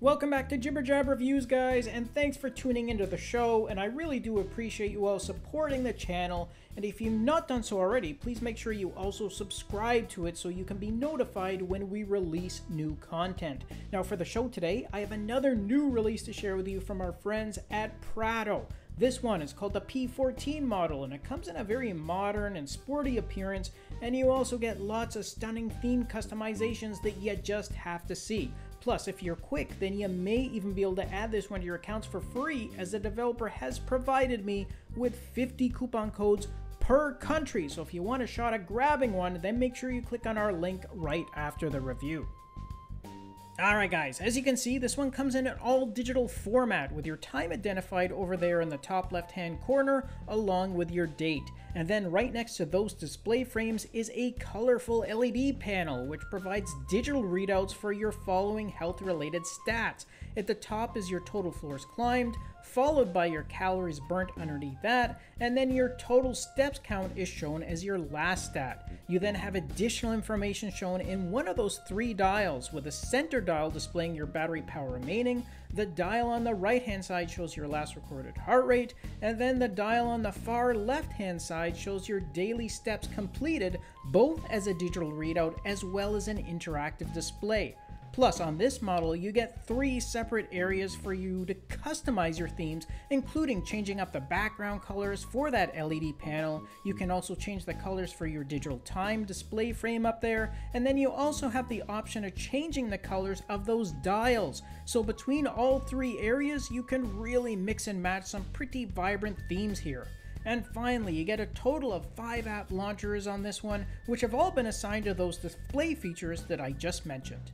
Welcome back to Jibber Jab Reviews, guys, and thanks for tuning into the show. And I really do appreciate you all supporting the channel. And if you've not done so already, please make sure you also subscribe to it so you can be notified when we release new content. Now, for the show today, I have another new release to share with you from our friends at Prado. This one is called the P14 model and it comes in a very modern and sporty appearance and you also get lots of stunning theme customizations that you just have to see. Plus, if you're quick, then you may even be able to add this one to your accounts for free as the developer has provided me with 50 coupon codes per country. So if you want a shot at grabbing one, then make sure you click on our link right after the review. Alright guys, as you can see, this one comes in an all digital format with your time identified over there in the top left hand corner along with your date. And then right next to those display frames is a colorful LED panel which provides digital readouts for your following health related stats. At the top is your total floors climbed, followed by your calories burnt underneath that, and then your total steps count is shown as your last stat. You then have additional information shown in one of those three dials, with a center dial displaying your battery power remaining, the dial on the right hand side shows your last recorded heart rate, and then the dial on the far left hand side shows your daily steps completed, both as a digital readout as well as an interactive display. Plus, on this model, you get three separate areas for you to customize your themes, including changing up the background colors for that LED panel. You can also change the colors for your digital time display frame up there, and then you also have the option of changing the colors of those dials. So between all three areas, you can really mix and match some pretty vibrant themes here. And finally, you get a total of 5 app launchers on this one, which have all been assigned to those display features that I just mentioned.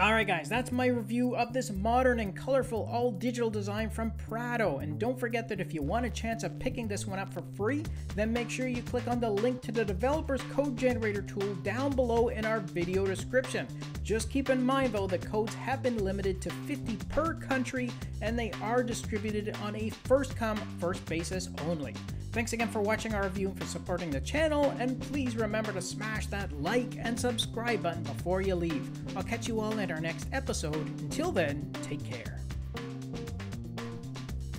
Alright guys, that's my review of this modern and colorful all digital design from Prado. And don't forget that if you want a chance of picking this one up for free, then make sure you click on the link to the developer's code generator tool down below in our video description. Just keep in mind though that codes have been limited to 50 per country and they are distributed on a first come, first basis only. Thanks again for watching our review and for supporting the channel, and please remember to smash that like and subscribe button before you leave. I'll catch you all in our next episode. Until then, take care.